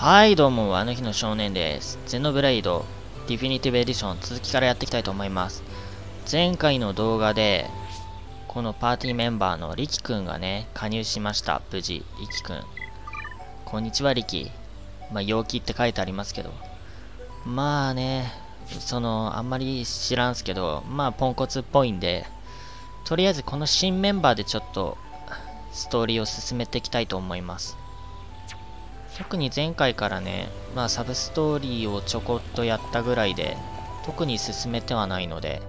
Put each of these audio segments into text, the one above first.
はいどうもあの日の少年です。ゼノブレイドディフィニティブエディション続きからやっていきたいと思います。前回の動画でこのパーティーメンバーのリキくんがね加入しました無事リキくんこんにちはリキ。まあ陽気って書いてありますけど。まあねそのあんまり知らんすけどまあポンコツっぽいんでとりあえずこの新メンバーでちょっとストーリーを進めていきたいと思います。特に前回からね、まあサブストーリーをちょこっとやったぐらいで、特に進めてはないので、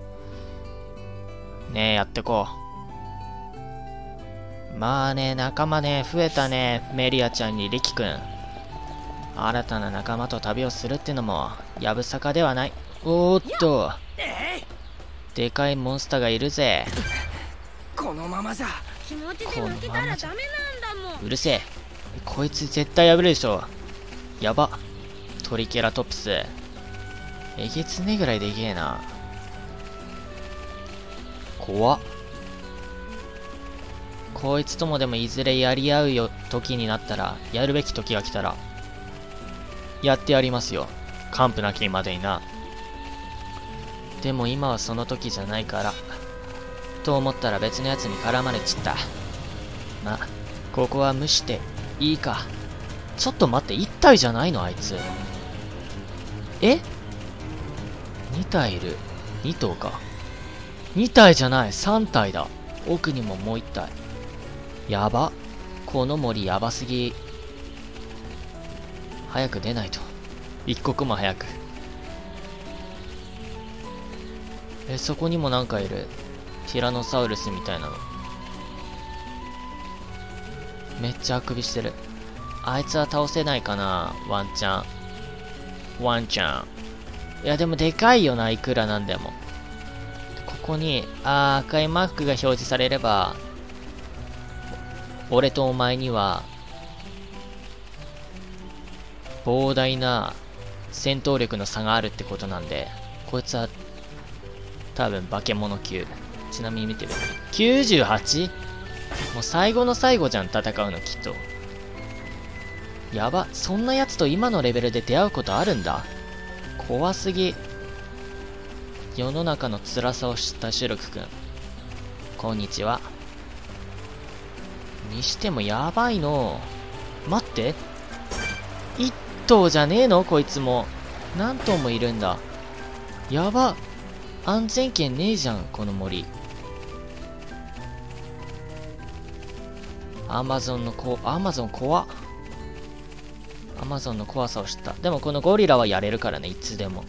ねえ、やってこう。まあね、仲間ね、増えたね、メリアちゃんにリキくん。新たな仲間と旅をするってのも、やぶさかではない。おーっと、でかいモンスターがいるぜ。このままじゃ気持ちで負けたらダメなんだもんうるせえ。こいつ絶対破れるでしょ。やば。トリケラトプス。えげつねぐらいでけえな。怖っ。こいつともでもいずれやり合うよ時になったら、やるべき時が来たら、やってやりますよ。完膚なきまでにな。でも今はその時じゃないから。と思ったら別のやつに絡まれちった。ま、ここは無視していいか。ちょっと待って、1体じゃないのあいつ。え ?2 体いる。2頭か。2体じゃない、3体だ。奥にももう1体。やば。この森やばすぎ。早く出ないと。一刻も早く。え、そこにもなんかいる。ティラノサウルスみたいなの。めっちゃあくびしてる。あいつは倒せないかなワンチャン。ワンチャン。いや、でもでかいよな、いくらなんでも。ここに、あー、赤いマークが表示されれば、俺とお前には、膨大な戦闘力の差があるってことなんで、こいつは、多分化け物級。ちなみに見てる。98? もう最後の最後じゃん、戦うのきっと。やば、そんな奴と今のレベルで出会うことあるんだ。怖すぎ。世の中の辛さを知ったシュルクくん。こんにちは。にしてもやばいの待って。一頭じゃねえの？こいつも。何頭もいるんだ。やば。安全圏ねえじゃん、この森。アマゾンのこ、アマゾン怖っ。アマゾンの怖さを知った。でもこのゴリラはやれるからね、いつでも。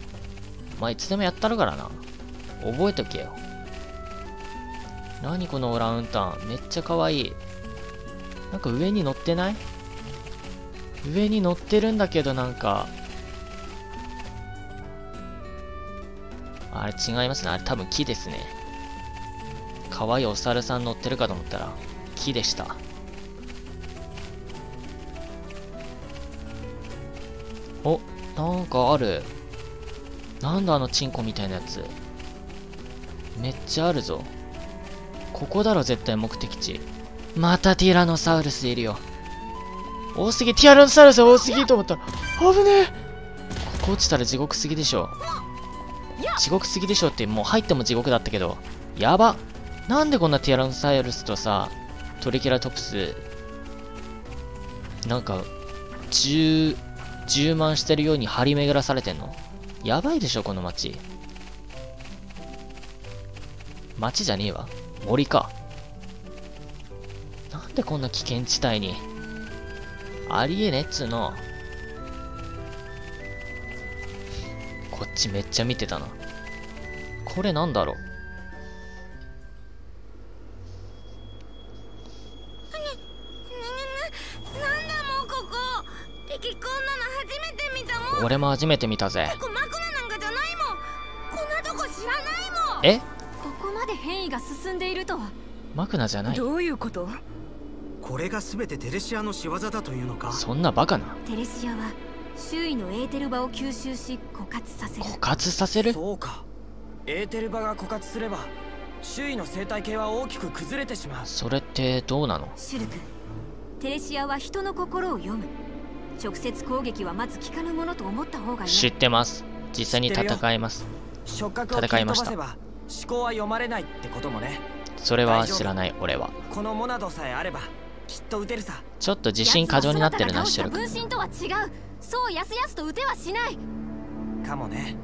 まあ、いつでもやったるからな。覚えとけよ。何このオランウータン。めっちゃ可愛い。なんか上に乗ってない？上に乗ってるんだけどなんか。あれ違いますね。あれ多分木ですね。可愛いお猿さん乗ってるかと思ったら木でした。お、なんかある。なんだあのチンコみたいなやつ。めっちゃあるぞ。ここだろ絶対目的地。またティラノサウルスいるよ。多すぎ、ティラノサウルス多すぎと思ったら、危ねえここ落ちたら地獄すぎでしょ。地獄すぎでしょってもう入っても地獄だったけど、やばなんでこんなティラノサウルスとさ、トリケラトプス、なんか、10、充満してるように張り巡らされてんの？やばいでしょ、この街。街じゃねえわ。森か。なんでこんな危険地帯に。ありえねっつうの。こっちめっちゃ見てたな。これなんだろう？俺も初めて見たぜ。ここマクナなんかじゃないもん。こんなとこ知らないもん。え？ここまで変異が進んでいるとは。マクナじゃない？どういうこと？これが全てテレシアの仕業だというのか？そんなバカな。テレシアは周囲のエーテル場を吸収し枯渇させる。枯渇させる？そうか。エーテル場が枯渇すれば周囲の生態系は大きく崩れてしまう。それってどうなの？シュルクテレシアは人の心を読む直接攻撃はまず効かぬものと思った方がいい。知ってます。実際に戦います。触覚を切り飛ばせば思考は読まれないってこともね。それは知らない俺は。このモナドさえあればきっと撃てるさ。ちょっと自信過剰になってるなシュルク分身とは違う。そうやすやすと撃てはしない。かもね。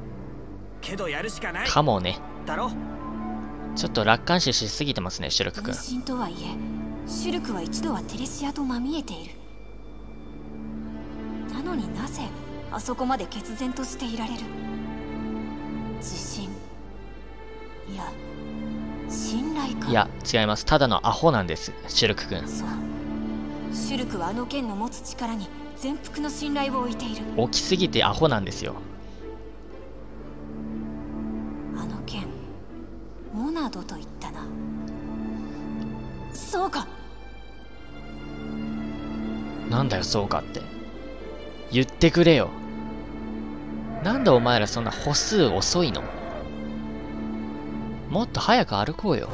けどやるしかない。かもね。だろ。ちょっと楽観視しすぎてますねシュルク分君身とはいえシュルクは一度はテレシアとまみえている。なのになぜあそこまで決然としていられる？自信？いや信頼かいや違います。ただのアホなんですシュルク君。そう。シュルクはあの剣の持つ力に全幅の信頼を置いている。大きすぎてアホなんですよ。あの剣モナドと言ったな。そうか。なんだよそうかって言ってくれよ。なんでお前らそんな歩数遅いの？もっと早く歩こうよ。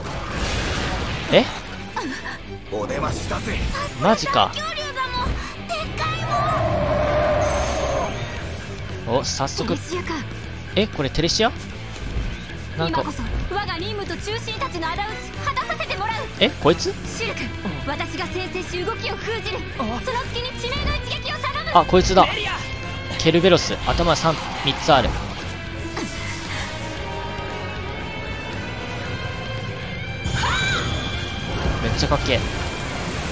え？お出ましだぜ。マジか。お早速。えこれテレシア？なんか。今こそ我が任務と中心たちの仇討ち果たさせてもらう。えこいつ？シュルク私が先制し動きを封じる。その隙に致命の一撃を頼むあこいつだ。ケルベロス。頭 3, 3つある。めっちゃかっけえ。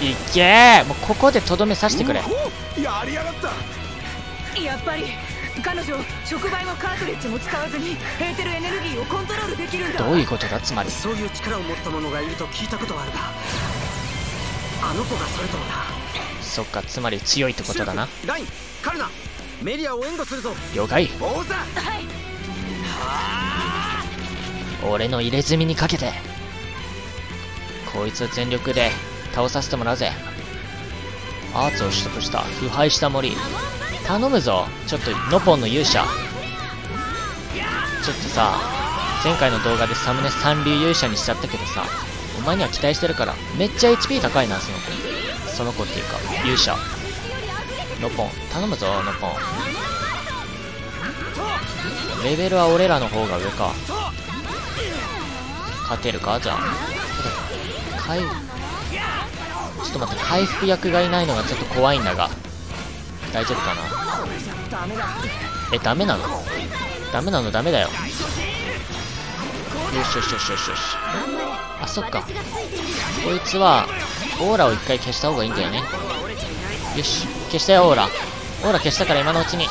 いけー。もうここでとどめさせてくれ。やりやがったやっぱり彼女触媒もカートリッジも使わずにエーテルエネルギーをコントロールできるんだ。どういうことだ？つまり。そういう力を持った者がいると聞いたことはあるがあの子がそれともなそっかつまり強いってことだな。ラインカルナメリアを援護するぞ。了解。王座。俺の入れ墨にかけて。こいつを全力で倒させてもらうぜ。アーツを取得した腐敗した森。頼むぞ。ちょっとノポンの勇者。ちょっとさ前回の動画でサムネ三流勇者にしちゃったけどさお前には期待してるからめっちゃ HP 高いなその子その子っていうか勇者。ノポン。頼むぞノポン。レベルは俺らの方が上か。勝てるか？じゃあ。ただ回ちょっと待って回復役がいないのがちょっと怖いんだが。大丈夫かな？えダメなの？ダメなのダメだよ。よしよしよしよしよし。あそっか。こいつはオーラを一回消した方がいいんだよね。よし。消したよオーラ。オーラ消したから今のうちに。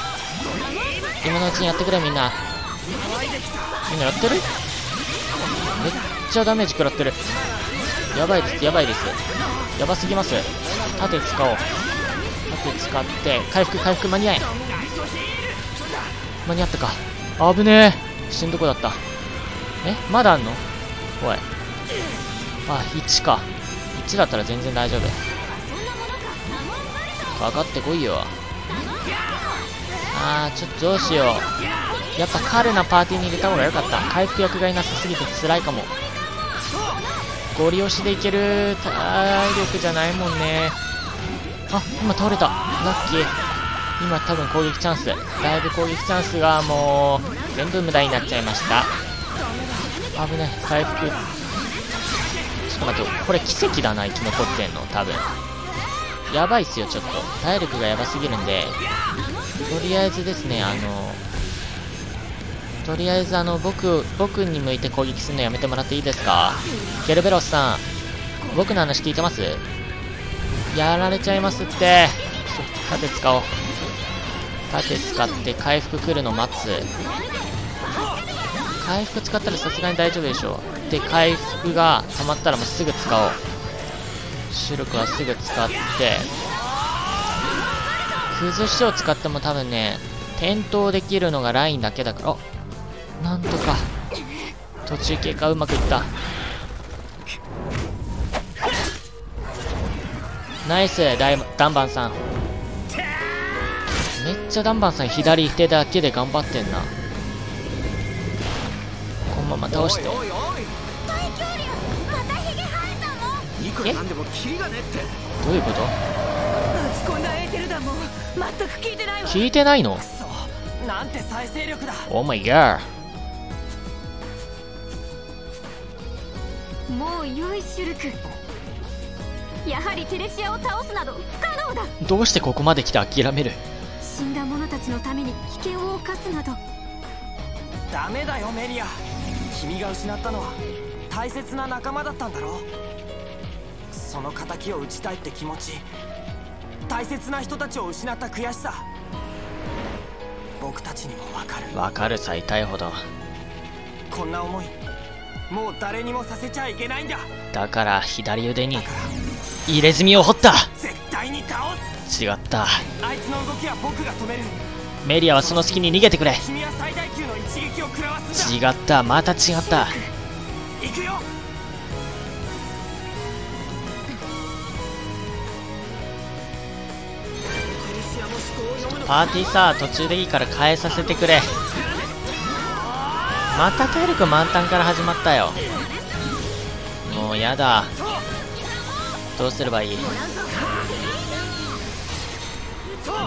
今のうちにやってくれみんな。みんなやってる？めっちゃダメージ食らってる。やばいですやばいです。やばすぎます。盾使おう。盾使って回復回復間に合え。間に合ったか。危ねえ。死んどこだった。え？まだあんの？おい。あ1か。1だったら全然大丈夫かかってこいよ。あーちょっとどうしよう。やっぱカルナパーティーに入れた方が良かった。回復役がいなさすぎて辛いかも。ゴリ押しでいける。体力じゃないもんね。あ今倒れた。ラッキー。今多分攻撃チャンス。だいぶ攻撃チャンスがもう全部無駄になっちゃいました。危ない。回復と待ってこれ奇跡だな生き残ってんの多分。やばいっすよちょっと。体力がやばすぎるんで。とりあえずですねあのとりあえずあの僕僕に向いて攻撃するのやめてもらっていいですか？ケルベロスさん僕の話聞いてます？やられちゃいますって。盾使おう。盾使って回復来るの待つ。回復使ったらさすがに大丈夫でしょう。で回復が溜まったらもうすぐ使おう。主力はすぐ使って。崩しを使っても多分ね点灯できるのがラインだけだから。あなんとか。途中経過うまくいった。ナイスダイダンバンさん。めっちゃダンバンさん左手だけで頑張ってんな。このまま倒して。え？たのいくらなんでもキリがねって。どういうこと？打ち込んだエーテル弾も全く効いてないわ。聞いてないの？そう。なんて再生力だ ?Oh my god もう良いシュルクやはりテレシアを倒すなど不可能だ。どうしてここまで来て諦める？死んだ者たちのために危険を冒すなど。ダメだよメリア。君が失ったのは大切な仲間だったんだろその敵を討ちたいって気持ち大切な人たちを失った悔しさ僕たちにもわかる。わかるさ痛いほど。こんな思いもう誰にもさせちゃいけないんだ。だから左腕に入れ墨を彫った。絶対に倒す。違った。あいつの動きは僕が止める。メリアはその隙に逃げてくれ。君は最大級の一撃を食らわすん違った。また違った。だ行くよパーティーさ途中でいいから変えさせてくれ。また体力満タンから始まったよ。もうやだ。どうすればいい？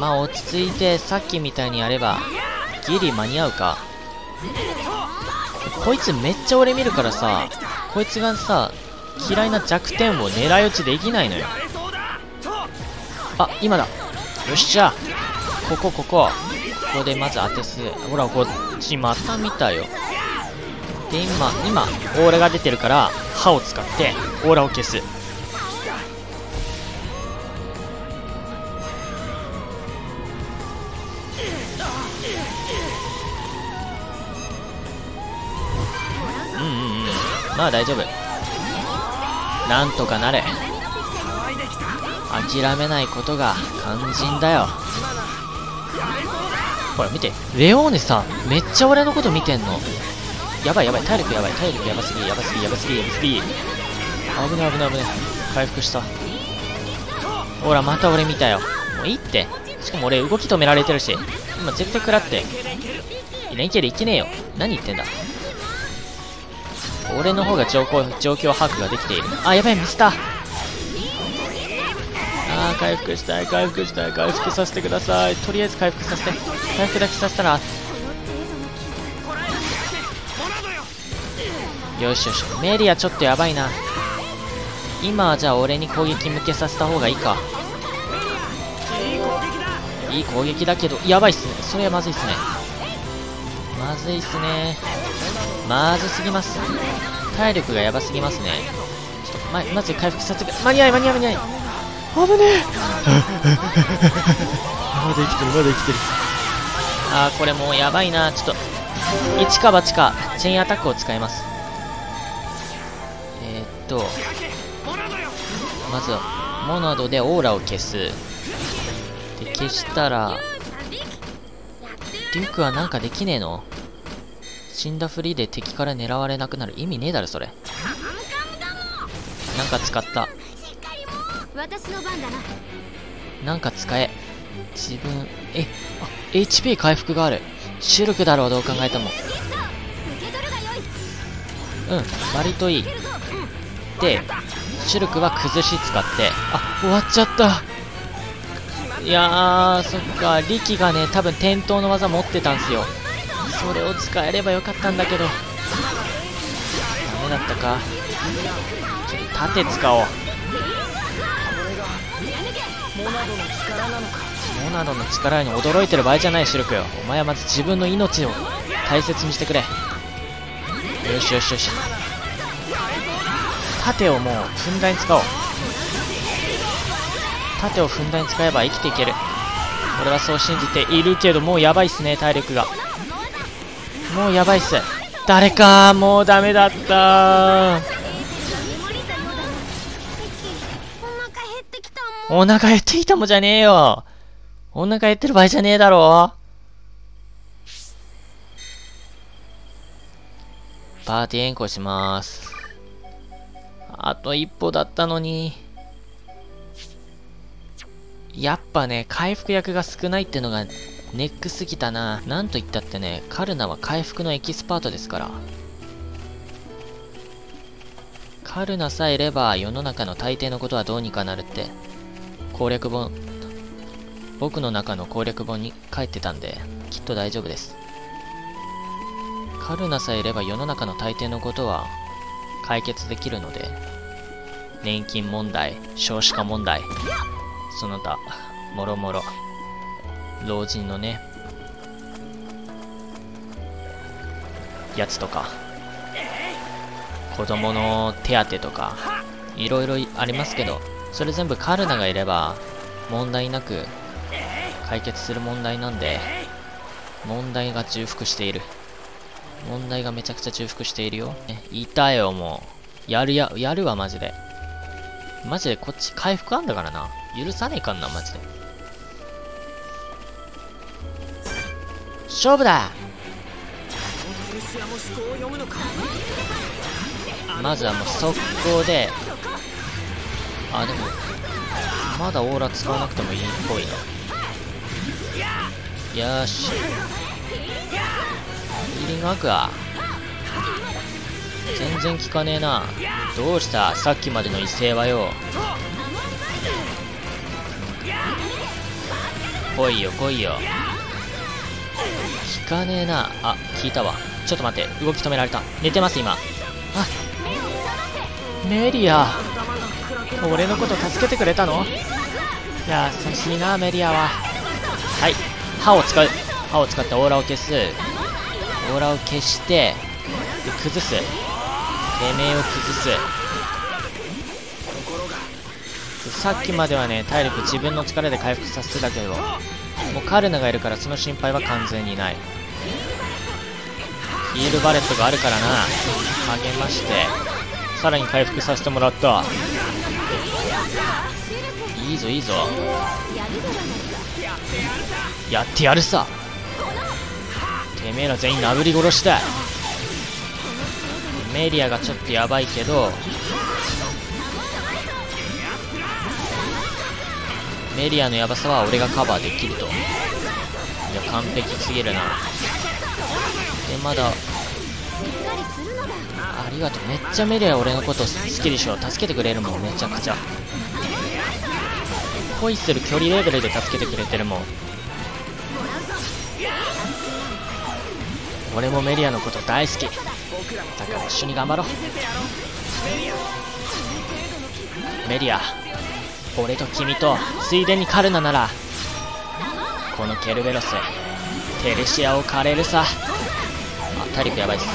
まあ落ち着いてさっきみたいにやればギリ間に合うか。こいつめっちゃ俺見るからさこいつがさ嫌いな弱点を狙い撃ちできないのよ。あ今だ。よっしゃ。ここここ。ここでまず当てす。ほらこっちまた見たよ。で今今オーラが出てるから歯を使ってオーラを消す。うんうんうん。まあ大丈夫。なんとかなれ。諦めないことが肝心だよ。ほら見て。レオーネさめっちゃ俺のこと見てんの。やばいやばい体力やばい。体力やばすぎやばすぎやばすぎやばすぎ。危ね危ね危ね回復した。ほらまた俺見たよ。もういいって。しかも俺動き止められてるし。今絶対食らって。連携でいけねえよ。何言ってんだ。俺の方が状況状況把握ができている。あやばいミスったあー回復したい回復したい。回復させてください。とりあえず回復させて。回復だけさせたらよしよしメリアちょっとやばいな。今はじゃあ俺に攻撃向けさせた方がいいか。いい攻撃だけどやばいっすね。それはまずいっすね。まずいっすね。まずすぎます。体力がやばすぎますね。ちょっとままず回復させて間に合い間に合い間に合い。危ねえ。まだ生きてるまだ生きてるあーこれもうやばいな。ちょっと一か八かチェーンアタックを使います。えー、っとまずはモナドでオーラを消す。で消したらデュークはなんかできねえの？死んだふりで敵から狙われなくなる。意味ねえだろそれ。なんか使った。私の番だな。なんか使え。自分えあ HP 回復がある。シルクだろうどう考えても。うん割といい。でシルクは崩し使って。あ終わっちゃった。いやーそっか。力がね多分転倒の技持ってたんすよ。それを使えればよかったんだけど。ダメだったか。ちょっと盾使おう。これがモナドの力なのか。に驚いてる場合じゃないシルクよ。お前はまず自分の命を大切にしてくれ。よしよしよし。盾をもうふんだんに使おう。盾をふんだんに使えば生きていける。俺はそう信じているけどもうやばいっすね体力が。もうやばいっす。誰かもうダメだった。お腹減ってきたもん。お腹減ってきたもんじゃねえよお腹減ってる場合じゃねえだろ。パーティー変更します。あと一歩だったのに。やっぱね回復薬が少ないってのがネックすぎたな。なんと言ったってねカルナは回復のエキスパートですから。カルナさえいれば世の中の大抵のことはどうにかなるって。攻略本僕の中の攻略本に書いてたんできっと大丈夫です。カルナさえいれば世の中の大抵のことは解決できるので年金問題少子化問題その他もろもろ老人のねやつとか子供の手当とかいろいろありますけどそれ全部カルナがいれば問題なく解決する問題なんで問題が重複している。問題がめちゃくちゃ重複しているよ、ね、痛いよもう。やるややるわマジで。マジでこっち回復あんだからな。許さねえかんなマジで。勝負だ。まずはもう速攻で。あでもまだオーラ使わなくてもいいっぽいな。よし。ヒーリングアクア全然効かねえな。どうした？さっきまでの威勢はよ。来いよ来いよ。効かねえな。あ効いたわ。ちょっと待って。動き止められた。寝てます今。あメリア。俺のこと助けてくれたの？優しいなメリアは。はい。歯を使う歯を使ってオーラを消す。オーラを消してで崩す。てめえを崩す。さっきまではね体力自分の力で回復させてたけどもうカルナがいるからその心配は完全にない。ヒールバレットがあるからな。励ましてさらに回復させてもらった。いいぞいいぞ。やってやるさ。てめえら全員殴り殺しだ。メリアがちょっとやばいけど。メリアのヤバさは俺がカバーできると。いや完璧すぎるな。でまだありがとう。めっちゃメリア俺のこと好きでしょ。助けてくれるもん。めちゃくちゃ。恋する距離レベルで助けてくれてるもん。俺もメリアのこと大好き。だから一緒に頑張ろう。メリア俺と君とついでにカルナならこのケルベロステレシアを狩れるさ。あ体力やばいです。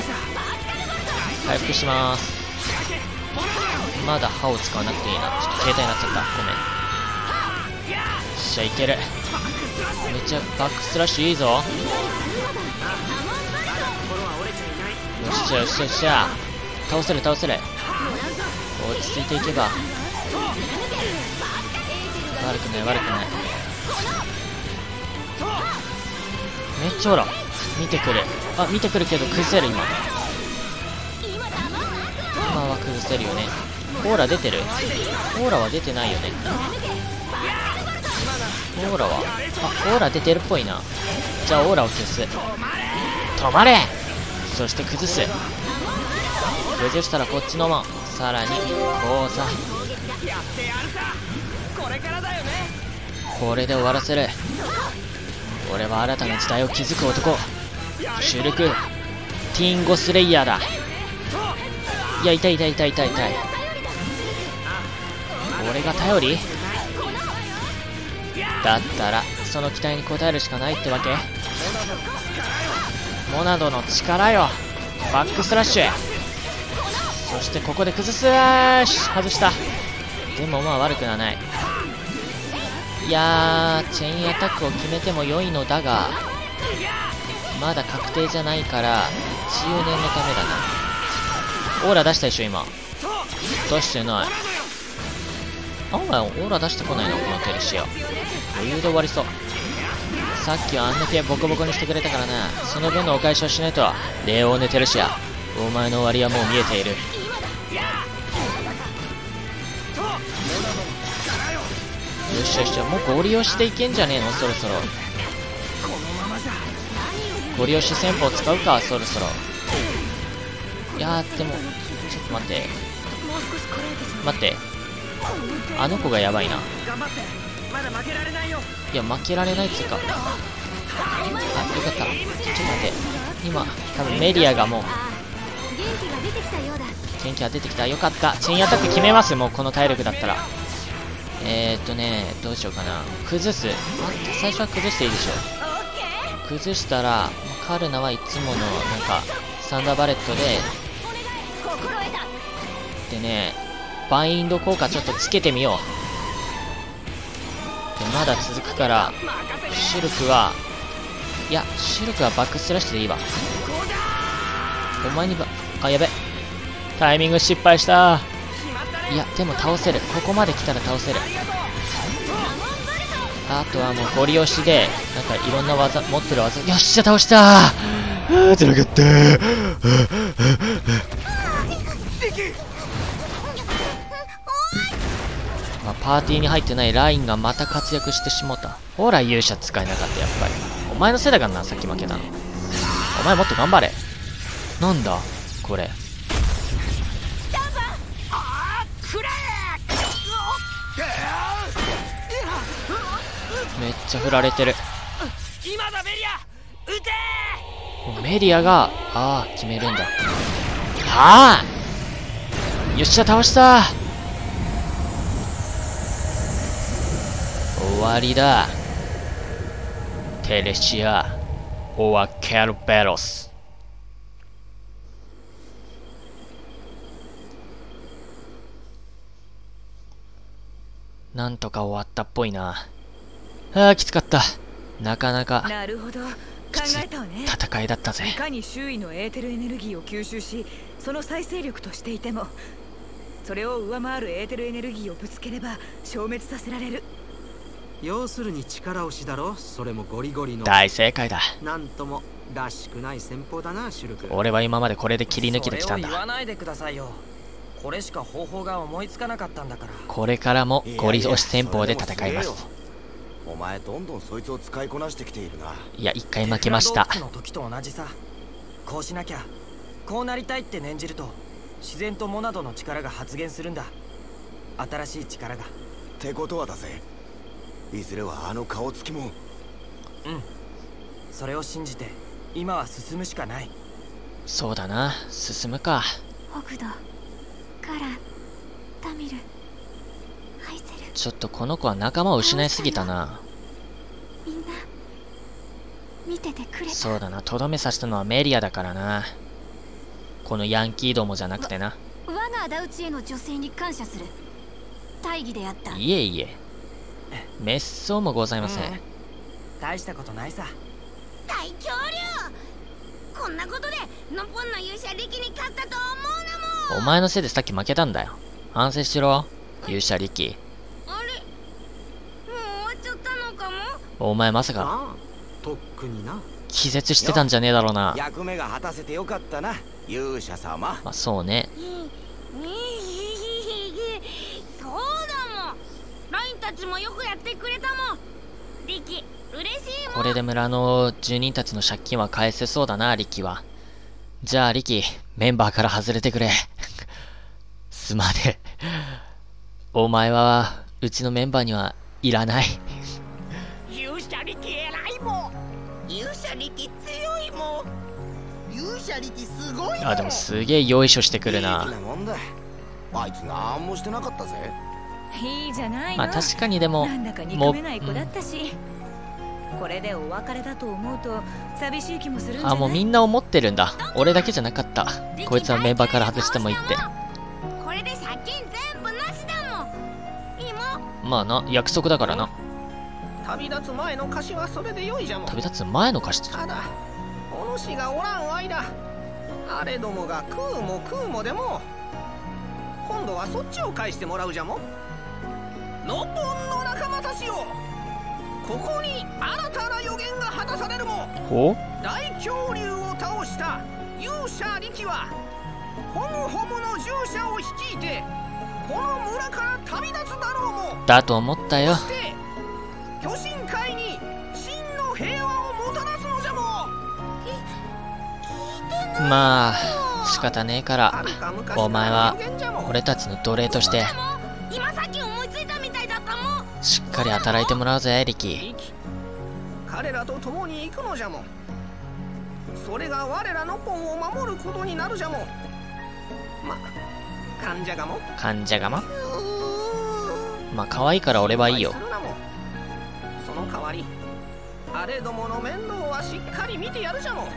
回復します。まだ歯を使わなくていいな。ちょっと携帯になっちゃった。ごめん。よっしゃいける。めっちゃバックスラッシュいいぞ。よっしゃよっしゃよっしゃ。倒せる倒せる。落ち着いていけば。悪くない悪くない。めっちゃほら見てくる。あ見てくるけど崩せる今。今は崩せるよね。オーラ出てる。オーラは出てないよね。オーラは？あオーラ出てるっぽいな。じゃあオーラを消す。止まれ！そして崩す。崩したらこっちのもさらに交差。これで終わらせる。俺は新たな時代を築く男。シュルク。ティンゴスレイヤーだ。いや痛い痛い痛い痛い痛い。俺が頼り？だったらその期待に応えるしかないってわけ？モナドの力よ。バックスラッシュ。そしてここで崩す。し外した。でもまあ悪くはない。いやーチェーンアタックを決めても良いのだがまだ確定じゃないから一応念のためだな。オーラ出したでしょ今。出してない。案外オーラ出してこないのこのテレシア。余裕で終わりそう。さっきはあんだけボコボコにしてくれたからな。その分のお返しをしないと。レオーネ・テレシアお前の終わりはもう見えている。よしよしゃもうゴリ押しでいけんじゃねえの？そろそろ。ゴリ押し戦法使うか？そろそろ。いやーでもちょっと待って。待って。あの子がやばいな。まだ負けられないよ。いや負けられないっつうか。あよかった。ちょっと待って。今多分メディアがもう。元気が出てきたよかったチェーンアタック決めますもうこの体力だったら。えーっとねどうしようかな。崩す。あ最初は崩していいでしょ崩したらカルナはいつものなんかサンダーバレットで。でねバインド効果ちょっとつけてみよう。でまだ続くからシルクはいやシルクはバックスラッシュでいいわ。お前にばあやべ。タイミング失敗した。いやでも倒せる。ここまで来たら倒せる。あとはもうゴリ押しでなんかいろんな技持ってる技。よっしゃ倒した。あー辛かったまあ、パーティーに入ってないラインがまた活躍してしもた。ほら勇者使えなかったやっぱり。お前のせいだからなさっき負けたの。お前もっと頑張れ。なんだこれ。めっちゃ振られてる。今だメリア撃てメディアがああ決めるんだ。はあよっしゃ倒した。終わりだ。テレシアオアケルベロス。なんとか終わったっぽいな。ああきつかった。なかなかなるほど。考えたわね。戦いだったぜ。いかに周囲のエーテルエネルギーを吸収しその再生力としていてもそれを上回るエーテルエネルギーをぶつければ消滅させられる要するに力押しだろ。それもゴリゴリの。大正解だ。なんともらしくない戦法だなシュルク。俺は今までこれで切り抜けてきたんそれを言わだないでくださいよ。これしか方法が思いつかなかったんだから。これからもゴリ押し戦法で戦います。お前どんどんそいつを使いこなしてきているな。いや一回負けました。の時と同じさ。こうしなきゃ。こうなりたいって念じると自然とモナドの力が発現するんだ。新しい力が。ってことはだぜいずれはあの顔つきも。それを信じて今は進むしかない。そうだな。進むか。オグドカランタミルアイゼル。ちょっとこの子は仲間を失いすぎたな。みんな見ててくれた？そうだな。とどめさせたのはメリアだからな。このヤンキーどもじゃなくてな。我が仇討ちへの女性に感謝する。大義であった。いえいえ滅相もございません、うん。大したことないさ。大恐竜！こんなことでノポンの勇者力に勝ったと思うなもん。お前のせいでさっき負けたんだよ。反省しろ。勇者力。あれ？もう終わっちゃったのかも？お前まさかああとっくにな。気絶してたんじゃねえだろうな。役目が果たせてよかったな勇者様。まあそうね。そうだもんラインたちもよくやってくれたもんリキ嬉しいもんこれで村の住人たちの借金は返せそうだな、リキは。じゃあ、リキ、メンバーから外れてくれ。すまねえ。お前は、うちのメンバーにはいらない。勇者力偉いもん勇者力強いもん勇者力すごいあ、でもすげえよいしょしてくるな。あいつなんもしてなかったぜいいじゃないの。まあ確かにでも、なんだかもう憎めない子だったし。これでお別れだと思うと寂しい気もするんじゃない？あ、もうみんな思ってるんだ。俺だけじゃなかった。こいつはメンバーから外してもいいって。これで借金全部なしだもん。いいもんまあな、約束だからな。旅立つ前の歌詞はそれで良いじゃもん。旅立つ前の歌詞ただお主がおらん間。あれどもが食うも食うもでも今度はそっちを返してもらうじゃもノポンの仲間たちよ。ここに新たな予言が果たされるもほ大恐竜を倒した勇者力はホムホムの従者を率いてこの村から旅立つだろうも。だと思ったよ。巨神界に真の平和をもたらすのじゃも。まあ、仕方ねえから、お前は俺たちの奴隷として、かかり働いてもらうぜリキ。リキ彼らと共に行くのじゃも。んそれが我らのポンを守ることになるじゃも。んま患者がも。患者がま？まあ可愛いから俺はいいよ。その代わりあれどもの面倒はしっかり見てやるじゃも。ん父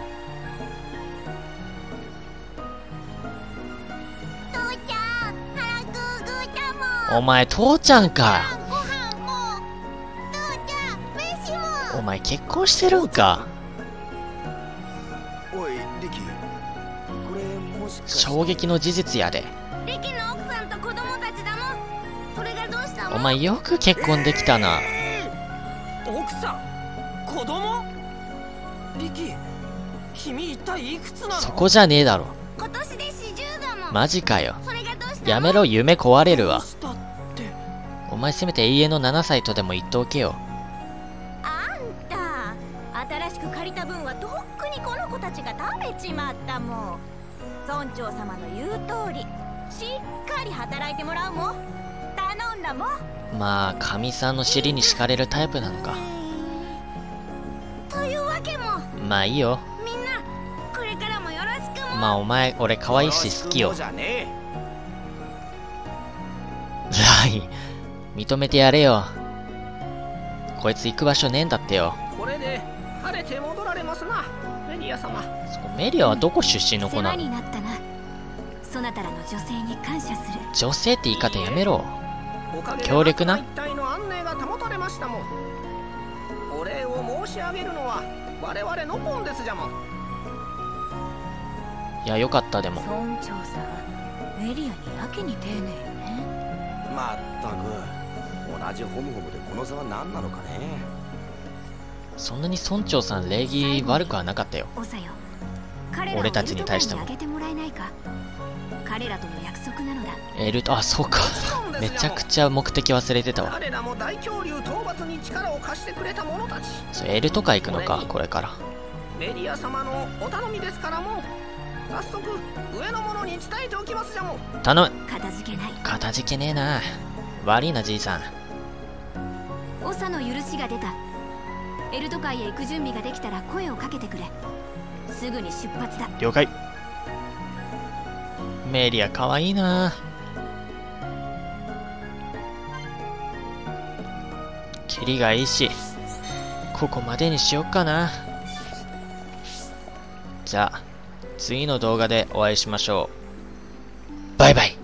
ちゃん腹グーグーだも。んお前父ちゃんかお前結婚してるんか？おいリキ。これもしかして。衝撃の事実やでリキの奥さんと子供たちだもん。それがどうしたの？お前よく結婚できたな。奥さん？子供？リキ君一体いくつなの？そこじゃねえだろ。今年で40だもん。マジかよ。やめろ夢壊れるわ。お前せめて永遠の7歳とでも言っておけよちまったもん。村長様の言う通りしっかり働いてもらうもん。頼んだもん。まあかみさんの尻に敷かれるタイプなのか。というわけも。まあいいよ。みんなこれからもよろしくも。まあお前俺可愛いし好きよ。じゃねライ認めてやれよ。こいつ行く場所ねえんだってよ。えこれで晴れて戻られますなメディア様。そメリアはどこ出身の子なの？になったな。そなたらの女性に感謝する。女性って言い方やめろ。強力な？一体の安寧が保たれましたもん。お礼を申し上げるのは我々のポンですじゃもん。いやよかったでも。村長さんメリアにやけに丁寧よね。まったく同じホムホムでこの差は何なのかねそんなに村長さん礼儀悪くはなかったよおさよ俺たちに対しても。エルトあげてもらえないか？彼らとの約束なのだ。エルトあそうか。めちゃくちゃ目的忘れてたわ。彼らも大恐竜討伐に力を貸してくれた者たち。そうエルト会行くのかこれから。メディア様のお頼みですからもう。早速上の者に伝えておきますじゃも。ん頼む。片付けない。かたじけねえな。悪いなじいさん。長の許しが出た。エルト界へ行く準備ができたら声をかけてくれすぐに出発だ。了解。メリアかわいいな。キリがいいしここまでにしよっかな。じゃあ次の動画でお会いしましょう。バイバイ